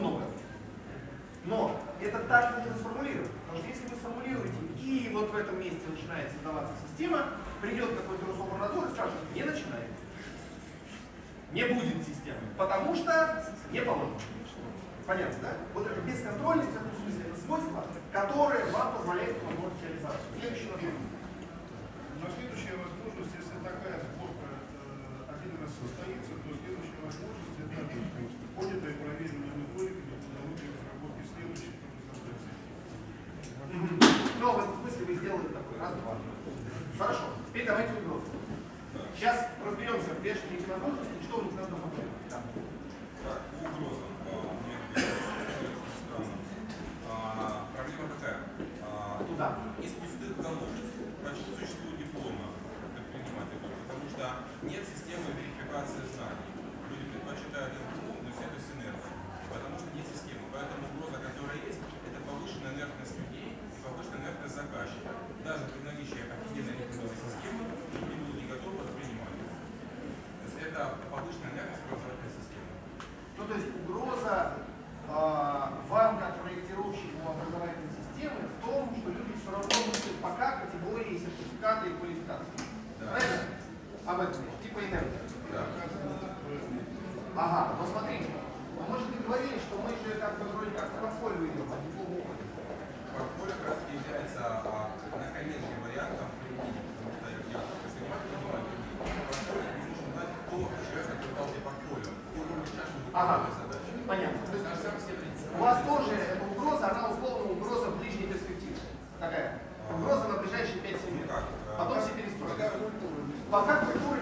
много. Но это так нужно сформулировать. Потому что если вы сформулируете, и вот в этом месте начинает создаваться система, придет какой-то Рособорнадзор и скажет, не начинай. Не будет системы. Потому что не положено. Понятно, да? Вот это бесконтрольность, в этом смысле, это свойство, которое вам позволяет возможность реализации. Но в этом смысле вы сделали такой раз, два. Хорошо, теперь давайте угрозы. Сейчас разберемся, прежде чем возможности, что у них надо формулировать. Да. Так, по угрозам. Проблема какая? А, Туда. Из пустых голов почти существует диплома предпринимателя, потому что нет системы верификации знаний. Люди предпочитают МГУ, но все это синергия, потому что нет системы. Поэтому угроза, которая есть, это повышенная инертность людей и повышенная инертность заказчика. Даже при наличии офигенной рекомендованной системы люди будут не готовы воспринимать. То есть это повышенная инертность образовательной системы. Ну, то есть угроза э, вам, как проектировщику образовательной системы, в том, что люди все равно мыслят пока категории сертификата и квалификации. Да. Правильно? Об этом речь. Типа инертности. Да. Ага, но смотрите, ну, мы же говорили, что мы же как бы вроде как портфолио идем, а не уходим. Портфолио как раз является а, наконечным вариантом применения, потому что я понимаю, Ага. Понятно. То есть у вас тоже эта угроза, она условно угроза в ближней перспективе. Такая. Угроза на ближайшие 5-7 Ну лет. Потом все перестроят. Пока культура не Пока культура